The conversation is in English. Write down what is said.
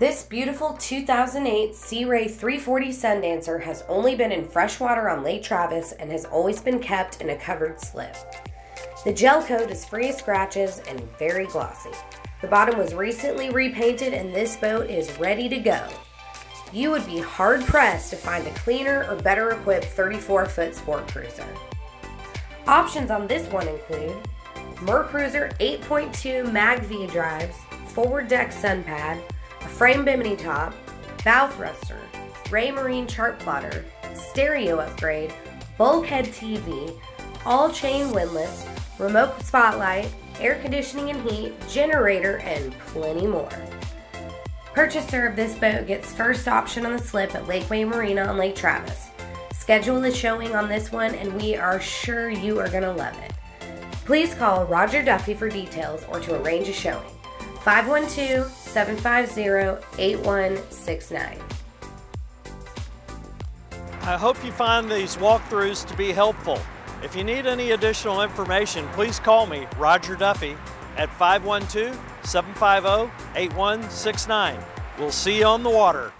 This beautiful 2008 Sea Ray 340 Sundancer has only been in freshwater on Lake Travis and has always been kept in a covered slip. The gel coat is free of scratches and very glossy. The bottom was recently repainted and this boat is ready to go. You would be hard pressed to find a cleaner or better equipped 34 foot sport cruiser. Options on this one include Mercruiser 8.2 Mag V drives, forward deck sun pad, a frame bimini top, bow thruster, Raymarine chart plotter, stereo upgrade, bulkhead TV, all chain windlass, remote spotlight, air conditioning and heat, generator, and plenty more. Purchaser of this boat gets first option on the slip at Lakeway Marina on Lake Travis. Schedule the showing on this one and we are sure you are going to love it. Please call Roger Duffee for details or to arrange a showing. 512 750 8169. I hope you find these walkthroughs to be helpful. If you need any additional information, please call me, Roger Duffee, at 512 750 8169. We'll see you on the water.